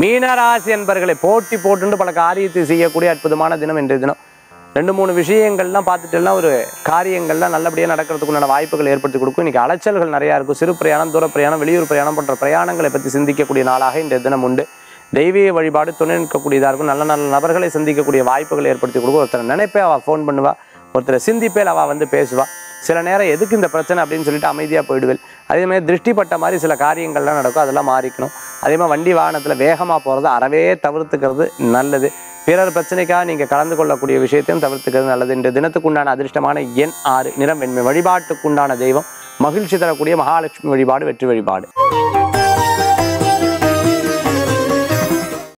மீனராசி என்பர்களை போட்டி போட்டு பல காரியத்தை செய்யக்கூடிய அற்புதமான தினம் இன்றைய தினம். ரெண்டு மூணு விஷயங்கள்லாம் பார்த்துட்டுலாம் ஒரு காரியங்கள்லாம் நல்லபடியாக நடக்கிறதுக்குண்டான வாய்ப்புகள் ஏற்படுத்தி கொடுக்கும். இன்னைக்கு அலைச்சல்கள் நிறையா இருக்கும். சிறு பிரயாணம் தூர பிரயாணம் வெளியூர் பிரயாணம் போன்ற பிரயாணங்களை பற்றி சிந்திக்கக்கூடிய நாளாக இன்றைய தினம் உண்டு. தெய்வீக வழிபாடு துணை நிற்கக்கூடியதாக இருக்கும். நல்ல நல்ல நபர்களை சந்திக்கக்கூடிய வாய்ப்புகள் ஏற்படுத்தி கொடுக்கும். ஒருத்தர் நினைப்பே அவள் ஃபோன் பண்ணுவா. ஒருத்தரை சிந்திப்பேல் அவள் வந்து பேசுவா. சில நேரம் எதுக்கு இந்த பிரச்சனை அப்படின்னு சொல்லிட்டு அமைதியாக போயிடுவேன் அதே மாதிரி திருஷ்டிப்பட்ட மாதிரி சில காரியங்கள்லாம் நடக்கும். அதெல்லாம் மாறிக்கணும். அதே மாதிரி வண்டி வாகனத்தில் வேகமாக போகிறத அறவே தவிர்த்துக்கிறது நல்லது. பிறர் பிரச்சனைக்காக நீங்கள் கலந்து கொள்ளக்கூடிய விஷயத்தையும் தவிர்த்துக்கிறது நல்லது. இன்று தினத்துக்குண்டான அதிர்ஷ்டமான எண் ஆறு நிறம் வெண்மை வழிபாட்டுக்குண்டான தெய்வம். மகிழ்ச்சி தரக்கூடிய மகாலட்சுமி வழிபாடு வெற்றி வழிபாடு.